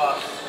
days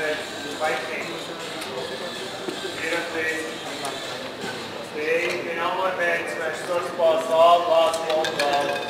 the bike lane. Seriously, in our for all last long while.